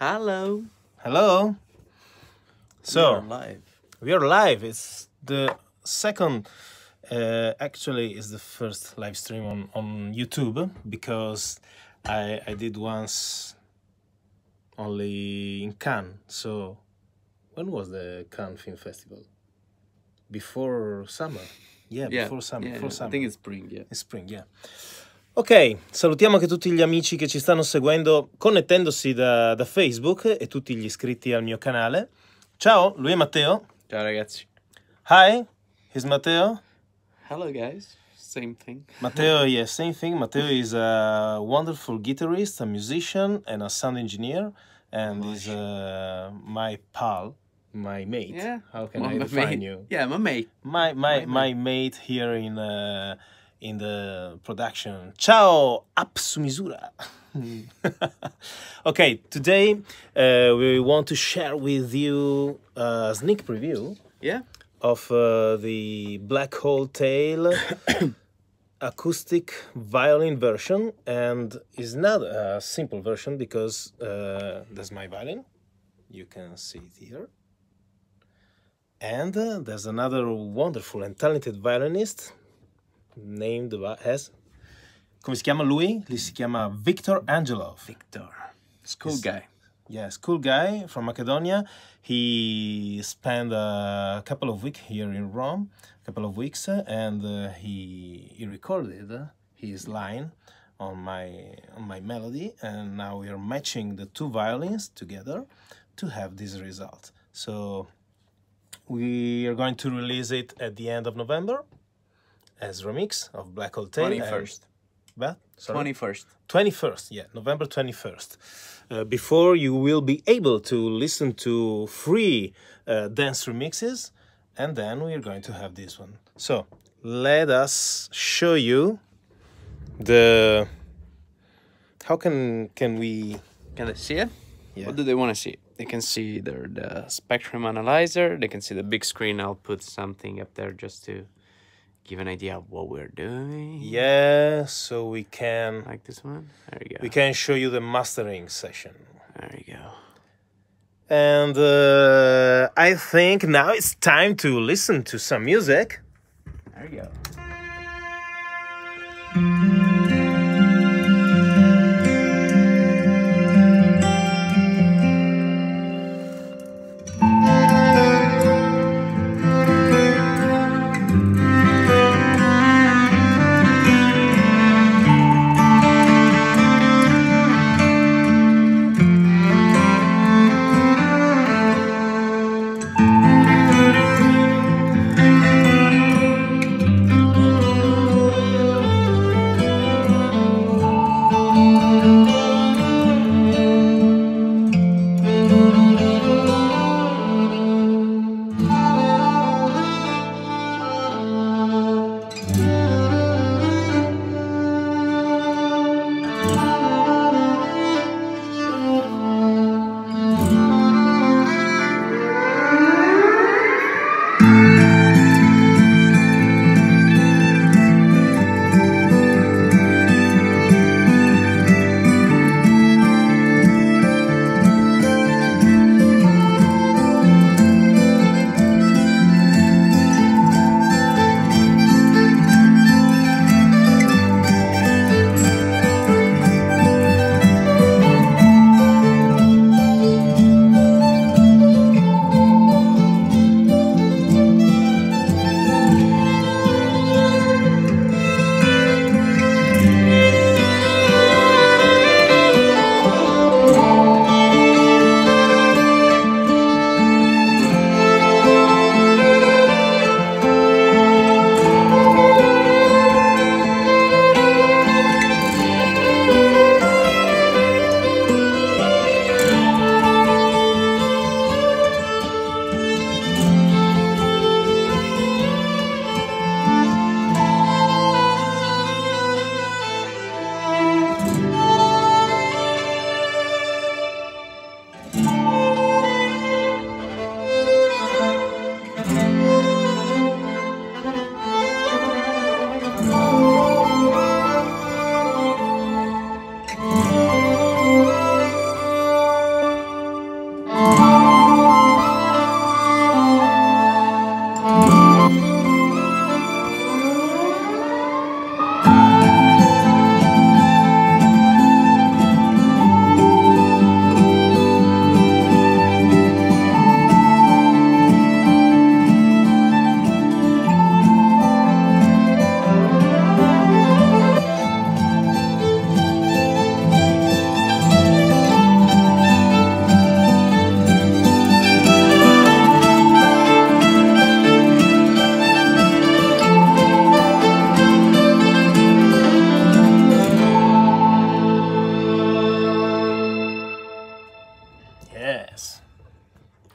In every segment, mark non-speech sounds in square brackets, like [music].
Hello. Hello. So We're live. we are live. It's the second. Uh, actually, is the first live stream on on YouTube because I I did once only in Cannes. So when was the Cannes Film Festival? Before summer. Yeah, Yeah. before summer. yeah, before I summer. think it's spring. Yeah. In spring, yeah. Ok, salutiamo anche tutti gli amici che ci stanno seguendo connettendosi da, da Facebook e tutti gli iscritti al mio canale. Ciao, lui è Matteo. Ciao ragazzi. Hi, he's Matteo. Hello guys. Same thing. [laughs] Matteo, yes, same thing. Matteo is a wonderful guitarist, a musician, and a sound engineer, and is uh, my pal, my mate. Yeah. How can My I define mate. you? Yeah, my mate. my my My my mate here in uh, in the production. Ciao, up su misura. [laughs] okay, today uh, we want to share with you a sneak preview Yeah. of uh, the Black Hole Tale [coughs] acoustic violin version, and it's not a simple version because uh, that's my violin. You can see it here. And uh, there's another wonderful and talented violinist named as come si chiama lui? Lui si chiama Victor Angelov. Victor. School Yes. guy. Yes, cool guy from Macedonia. He spent a couple of weeks here in Rome, a couple of weeks, and uh, he he recorded his line on my on my melody, and now we are matching the two violins together to have this result. So we are going to release it at the end of November as remix of Black Hole Tale. Twenty and- What? Sorry? Twenty first. 21st, yeah, November 21st. Uh, before you will be able to listen to free uh, dance remixes, and then we are going to have this one. So let us show you the. How can can we? Can they see it? Yeah. What do they want to see? They can see either the spectrum analyzer. They can see the big screen. I'll put something up there just to give an idea of what we're doing. Yeah, so we can Like this one. There you go. we can show you the mastering session. There you go. And uh, I think now it's time to listen to some music. There you go.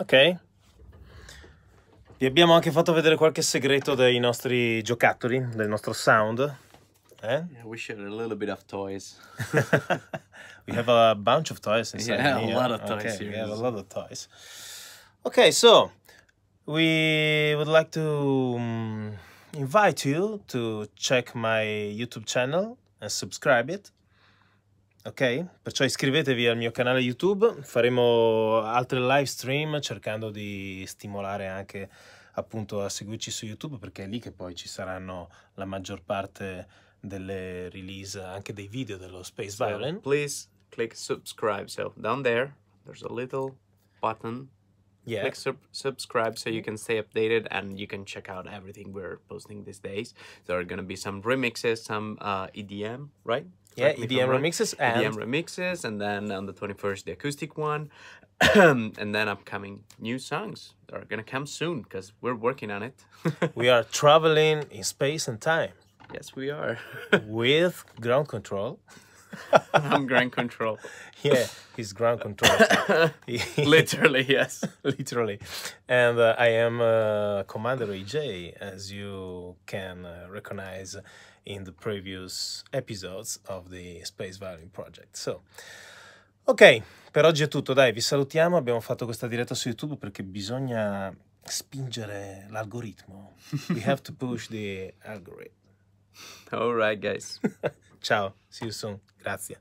Ok. Vi abbiamo anche fatto vedere qualche segreto dei nostri giocattoli, del nostro sound. Eh? Yeah, we showed a little bit of toys. [laughs] we have a bunch of toys inside Yeah, a here. lot of toys Okay, we have a lot of toys. Okay, so we would like to um, invite you to check my YouTube channel and subscribe it. Ok? Perciò iscrivetevi al mio canale YouTube, faremo altre live stream cercando di stimolare anche appunto a seguirci su YouTube perché è lì che poi ci saranno la maggior parte delle release anche dei video dello Space So Violin. please click subscribe. So down there, there's a little button. Yeah. Click sub- subscribe so you can stay updated and you can check out everything we're posting these days. There are gonna be some remixes, some uh, EDM, right? Yeah, Correct me if I'm EDM remixes and EDM remixes, and then on the 21st, the acoustic one, [clears throat] and then upcoming new songs are gonna come soon because we're working on it. [laughs] we are traveling in space and time yes, we are. [laughs] with ground control. [laughs] I'm ground control. Yeah, he's ground control. [laughs] [laughs] Literally, yes. Literally. And uh, I am uh, Commander AJ, as you can uh, recognize in the previous episodes of the Space Violin Project. So, ok, per oggi è tutto. Dai, vi salutiamo. Abbiamo fatto questa diretta su YouTube perché bisogna spingere l'algoritmo. We have to push the algorithm. All right, guys. [laughs] Ciao, see you soon. Grazie.